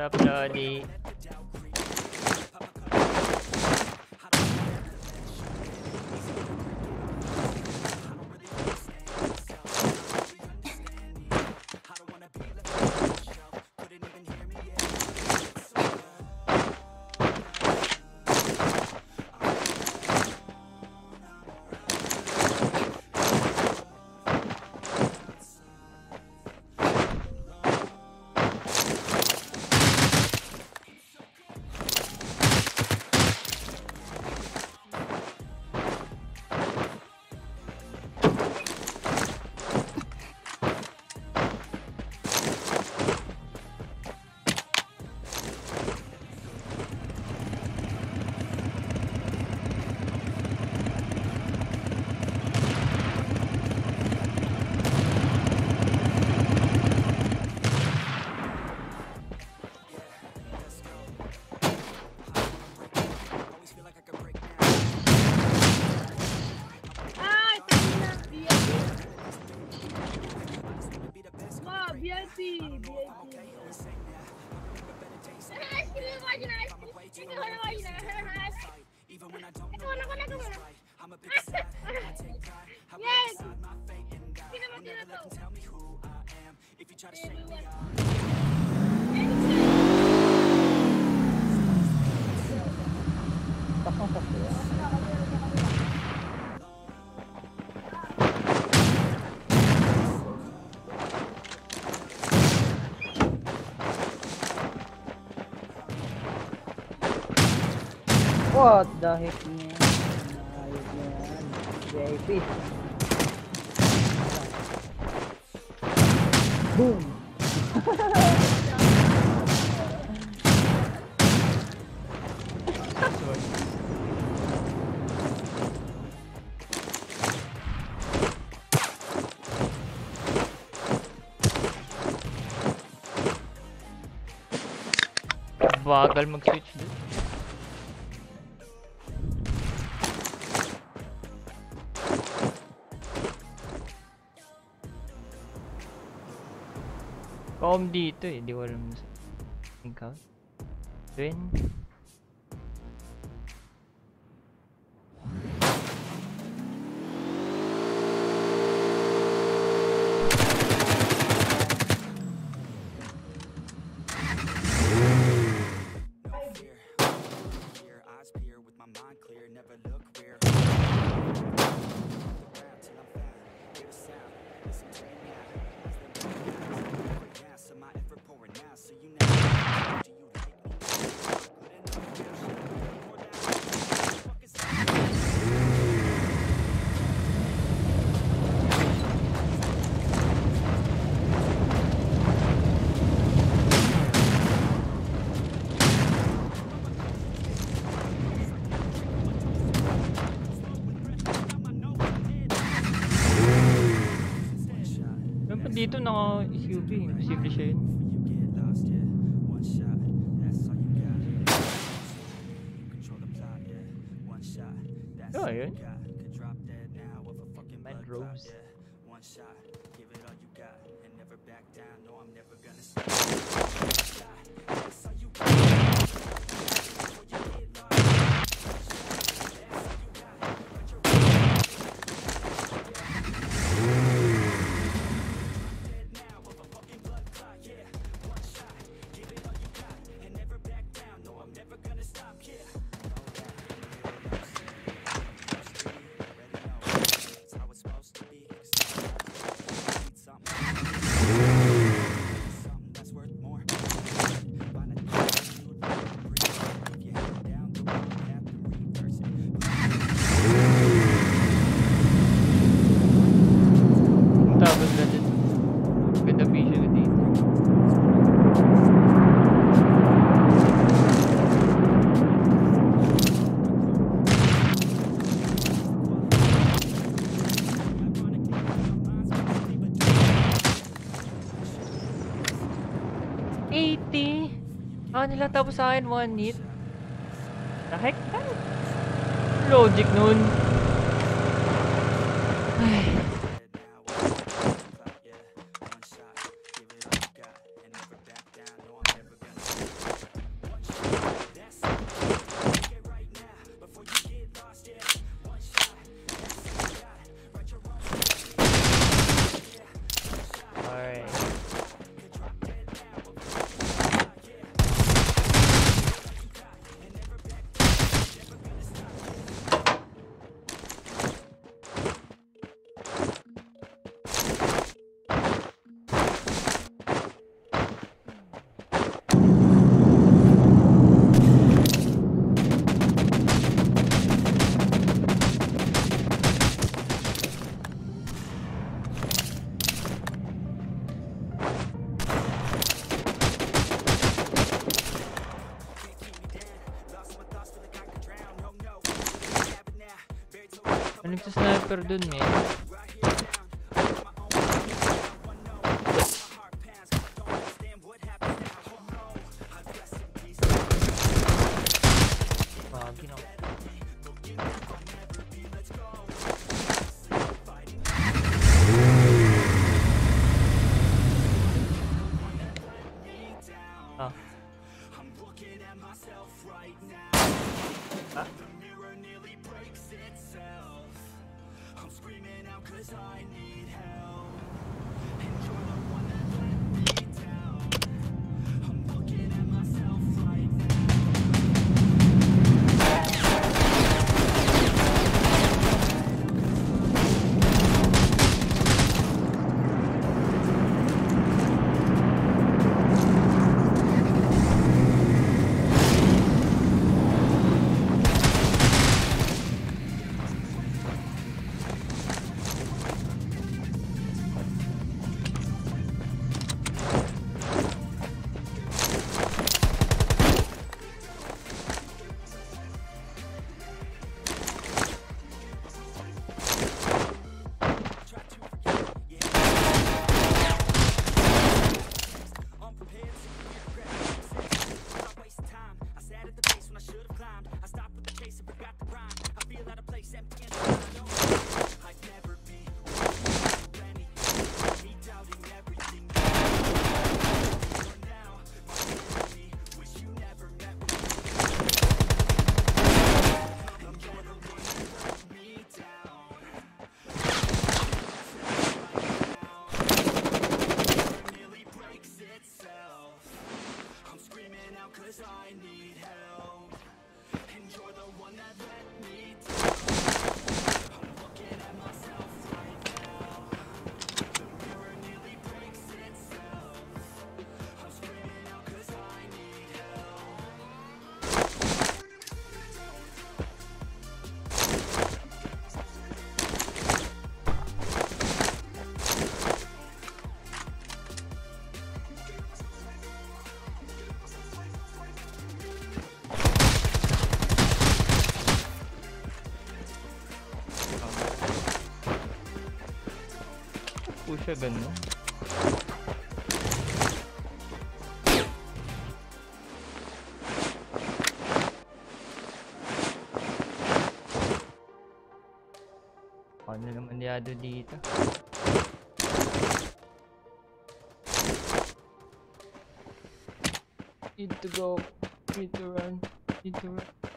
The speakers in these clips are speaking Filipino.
up, Daddy. What the heck niya? VIP. Boom! Bagal mag-switch din. Om di tu dia orang Engkau Twin Oh, yeah. Could drop dead now with a fucking. One shot, give it all you got, and never back down. No, I'm never gonna stop. nila tapos sa akin one hit. The heck na? Logic nun. Ay. didn't mean. po siya ganun. Ano naman yado dito? Need to go, need to run, need to run.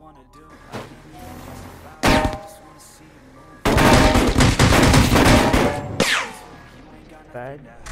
wanna do. I wanna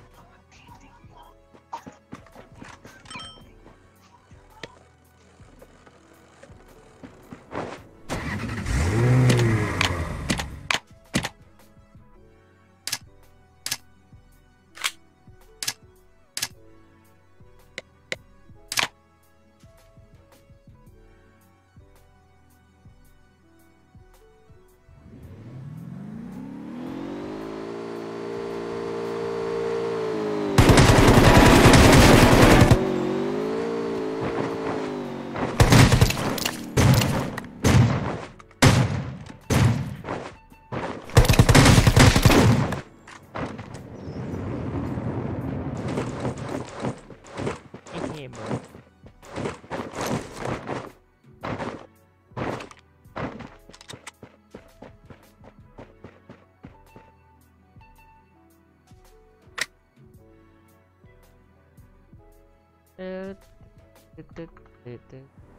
tick tick tick tick